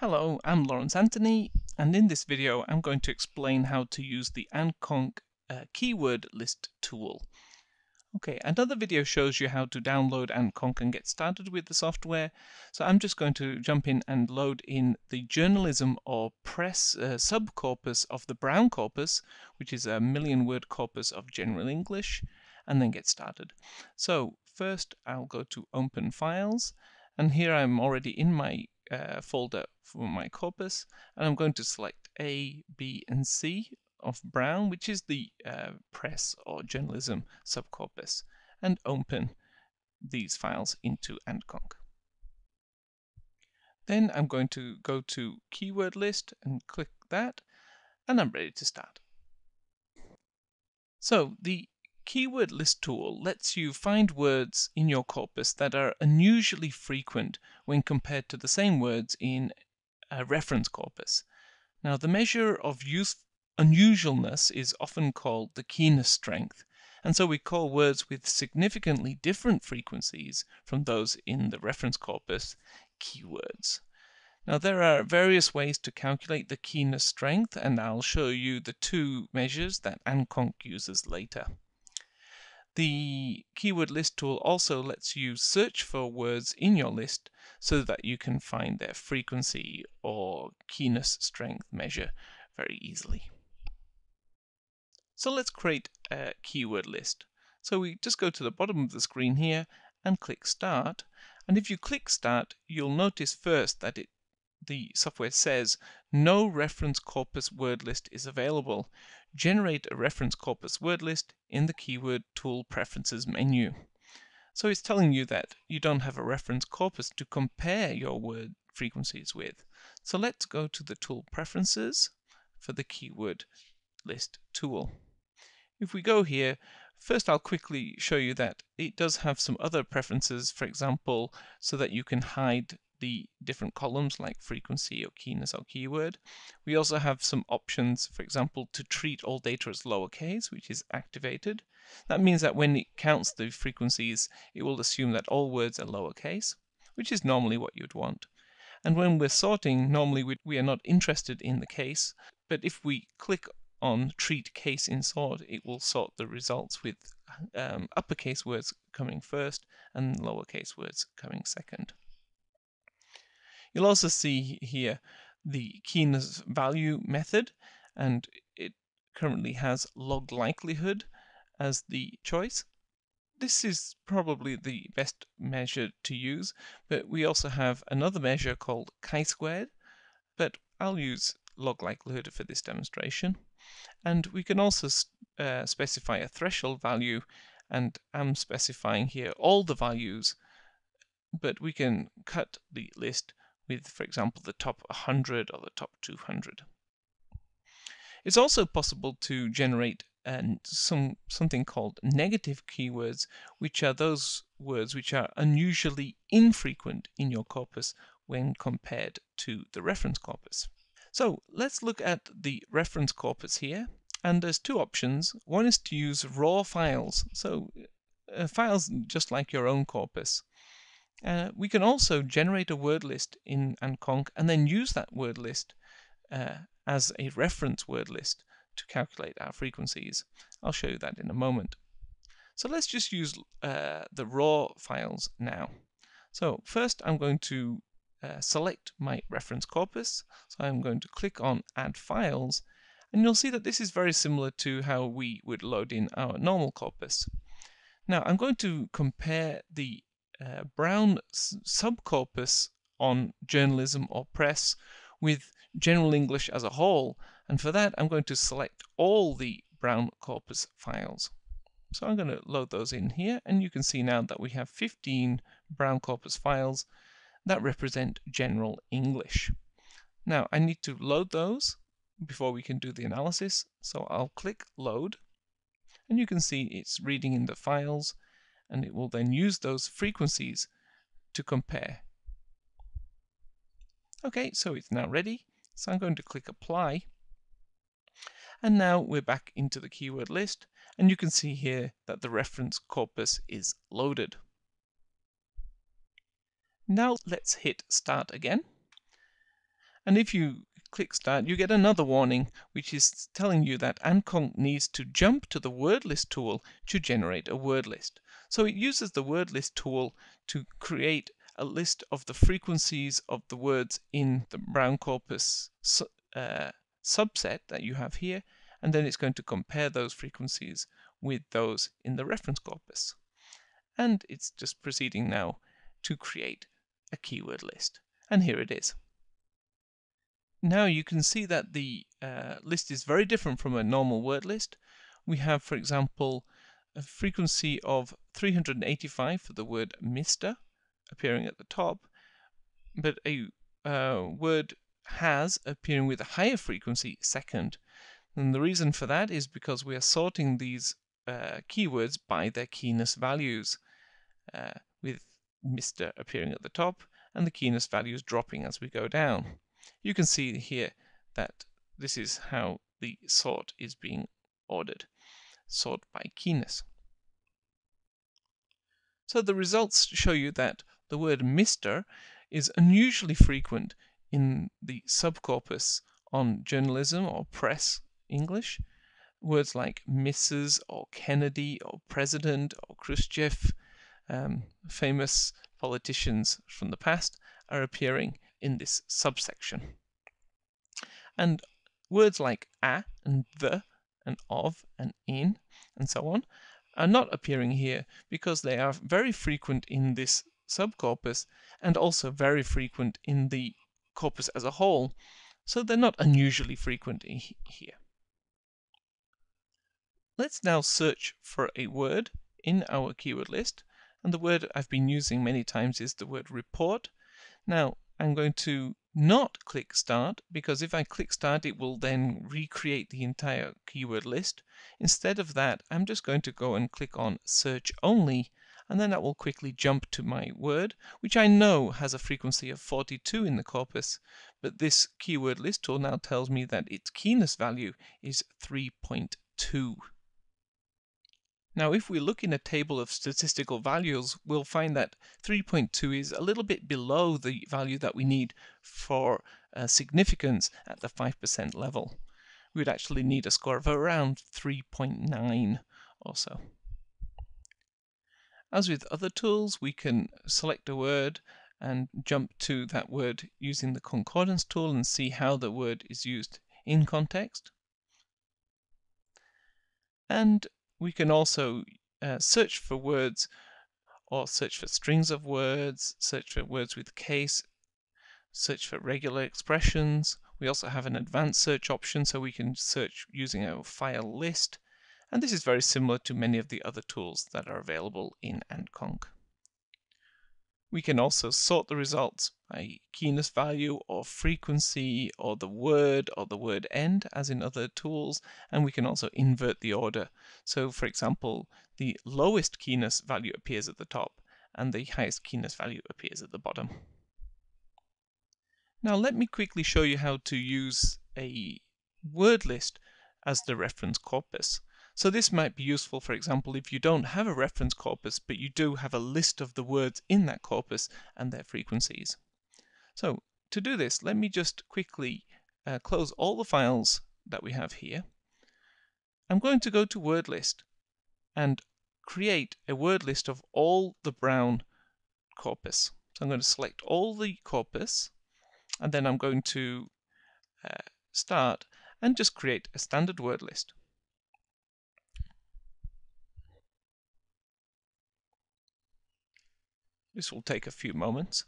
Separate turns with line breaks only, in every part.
Hello, I'm Laurence Anthony, and in this video I'm going to explain how to use the AntConc uh, keyword list tool. Okay, another video shows you how to download AntConc and get started with the software, so I'm just going to jump in and load in the journalism or press uh, subcorpus of the Brown corpus, which is a million word corpus of general English, and then get started. So first I'll go to Open Files, and here I'm already in my uh, folder for my corpus and I'm going to select A, B and C of Brown which is the uh, press or journalism subcorpus and open these files into AntConc. Then I'm going to go to keyword list and click that and I'm ready to start. So the keyword list tool lets you find words in your corpus that are unusually frequent when compared to the same words in a reference corpus. Now, the measure of use unusualness is often called the keyness strength, and so we call words with significantly different frequencies from those in the reference corpus keywords. Now there are various ways to calculate the keyness strength and I'll show you the two measures that AntConc uses later. The keyword list tool also lets you search for words in your list so that you can find their frequency or keyness strength measure very easily. So let's create a keyword list. So we just go to the bottom of the screen here and click Start. And if you click Start, you'll notice first that it the software says no reference corpus word list is available. Generate a reference corpus word list in the keyword tool preferences menu. So it's telling you that you don't have a reference corpus to compare your word frequencies with. So let's go to the tool preferences for the keyword list tool. If we go here, first I'll quickly show you that it does have some other preferences, for example, so that you can hide the different columns like frequency or keyness or keyword. We also have some options, for example, to treat all data as lowercase, which is activated. That means that when it counts the frequencies, it will assume that all words are lowercase, which is normally what you'd want. And when we're sorting, normally we, we are not interested in the case, but if we click on treat case in sort, it will sort the results with um, uppercase words coming first and lowercase words coming second. You'll also see here the keyness value method, and it currently has log likelihood as the choice. This is probably the best measure to use, but we also have another measure called chi-squared, but I'll use log likelihood for this demonstration. And we can also uh, specify a threshold value, and I'm specifying here all the values, but we can cut the list with, for example, the top 100 or the top 200. It's also possible to generate some something called negative keywords, which are those words which are unusually infrequent in your corpus when compared to the reference corpus. So let's look at the reference corpus here, and there's two options. One is to use raw files, so uh, files just like your own corpus. Uh, we can also generate a word list in AntConc and then use that word list uh, as a reference word list to calculate our frequencies. I'll show you that in a moment. So let's just use uh, the raw files now. So first I'm going to uh, select my reference corpus. So I'm going to click on add files and you'll see that this is very similar to how we would load in our normal corpus. Now I'm going to compare the uh, Brown subcorpus on journalism or press with general English as a whole. And for that, I'm going to select all the Brown corpus files. So I'm going to load those in here, and you can see now that we have 15 Brown corpus files that represent general English. Now, I need to load those before we can do the analysis, so I'll click Load, and you can see it's reading in the files, and it will then use those frequencies to compare. Okay, so it's now ready. So I'm going to click apply. And now we're back into the keyword list and you can see here that the reference corpus is loaded. Now let's hit start again. And if you click Start, you get another warning, which is telling you that AntConc needs to jump to the word list tool to generate a word list. So it uses the word list tool to create a list of the frequencies of the words in the Brown corpus uh, subset that you have here, and then it's going to compare those frequencies with those in the reference corpus. And it's just proceeding now to create a keyword list. And here it is. Now you can see that the uh, list is very different from a normal word list. We have, for example, a frequency of 385 for the word Mr. appearing at the top, but a uh, word has appearing with a higher frequency second. And the reason for that is because we are sorting these uh, keywords by their keyness values, uh, with Mr. appearing at the top and the keyness values dropping as we go down. You can see here that this is how the sort is being ordered, sort by keyness. So the results show you that the word Mr. is unusually frequent in the subcorpus on journalism or press English. Words like Mrs. or Kennedy or President or Khrushchev, um, famous politicians from the past, are appearing in this subsection. And words like a and the and of and in and so on are not appearing here because they are very frequent in this subcorpus and also very frequent in the corpus as a whole, so they're not unusually frequent here. Let's now search for a word in our keyword list, and the word I've been using many times is the word report. Now, I'm going to not click start because if I click start it will then recreate the entire keyword list. Instead of that I'm just going to go and click on search only and then that will quickly jump to my word which I know has a frequency of 42 in the corpus but this keyword list tool now tells me that its keyness value is 3.2. Now if we look in a table of statistical values, we'll find that 3.2 is a little bit below the value that we need for uh, significance at the 5% level. We would actually need a score of around 3.9 or so. As with other tools, we can select a word and jump to that word using the concordance tool and see how the word is used in context. And we can also uh, search for words or search for strings of words, search for words with case, search for regular expressions. We also have an advanced search option so we can search using a file list. And this is very similar to many of the other tools that are available in AntConc. We can also sort the results by keyness value or frequency or the word or the word end as in other tools and we can also invert the order. So for example the lowest keyness value appears at the top and the highest keyness value appears at the bottom. Now let me quickly show you how to use a word list as the reference corpus. So this might be useful, for example, if you don't have a reference corpus, but you do have a list of the words in that corpus and their frequencies. So to do this, let me just quickly uh, close all the files that we have here. I'm going to go to word list and create a word list of all the brown corpus. So I'm going to select all the corpus and then I'm going to uh, start and just create a standard word list. This will take a few moments.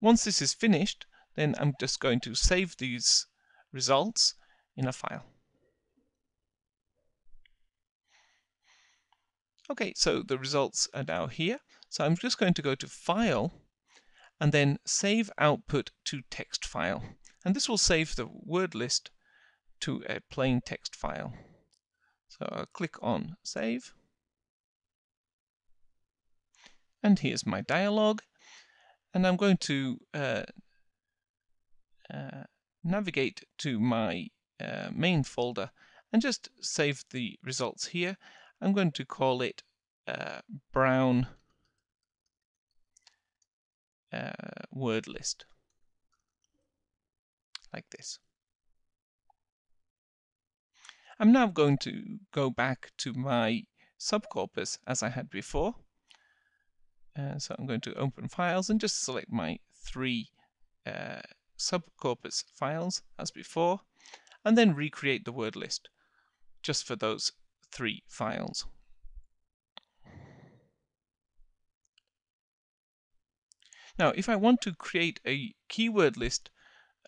Once this is finished, then I'm just going to save these results in a file. Okay, so the results are now here. So I'm just going to go to File and then Save Output to Text File. And this will save the word list to a plain text file. So I'll click on Save. And here's my dialog. And I'm going to uh, uh, navigate to my uh, main folder and just save the results here. I'm going to call it uh, brown uh, word list like this. I'm now going to go back to my subcorpus as I had before. Uh, so I'm going to open files and just select my three uh, subcorpus files as before, and then recreate the word list just for those three files. Now, if I want to create a keyword list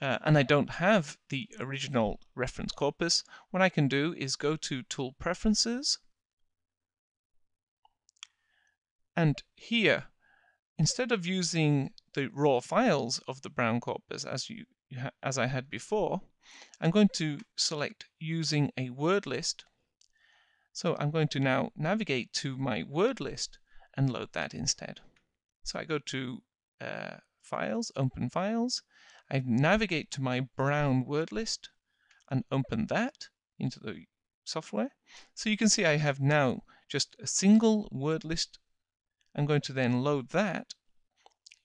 uh, and I don't have the original reference corpus, what I can do is go to Tool Preferences, and here, instead of using the raw files of the Brown corpus as you as I had before, I'm going to select using a word list. So I'm going to now navigate to my word list and load that instead. So I go to uh, Files, Open Files. I navigate to my Brown word list and open that into the software. So you can see I have now just a single word list. I'm going to then load that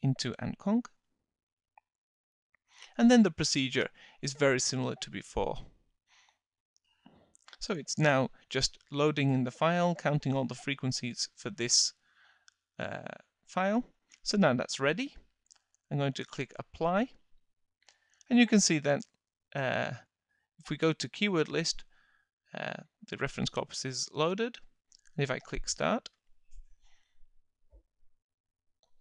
into AntConc. And then the procedure is very similar to before. So it's now just loading in the file, counting all the frequencies for this uh, file. So now that's ready. I'm going to click apply. And you can see that uh, if we go to keyword list, uh, the reference corpus is loaded. And if I click start,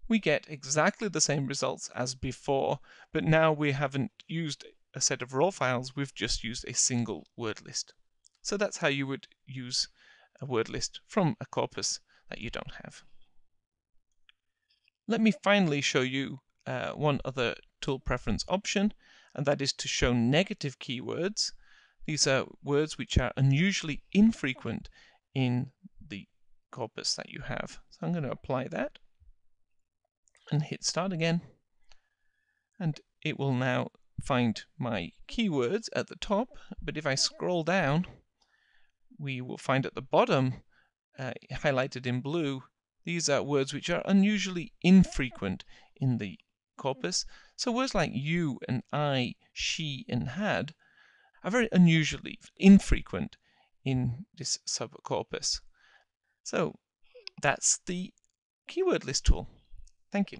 we get exactly the same results as before, but now we haven't used a set of raw files, we've just used a single word list. So that's how you would use a word list from a corpus that you don't have. Let me finally show you uh, one other tool preference option, and that is to show negative keywords. These are words which are unusually infrequent in the corpus that you have. So I'm going to apply that and hit start again. And it will now find my keywords at the top, but if I scroll down, we will find at the bottom, uh, highlighted in blue, these are words which are unusually infrequent in the corpus. So words like you and I, she and had are very unusually infrequent in this subcorpus. So that's the keyword list tool. Thank you.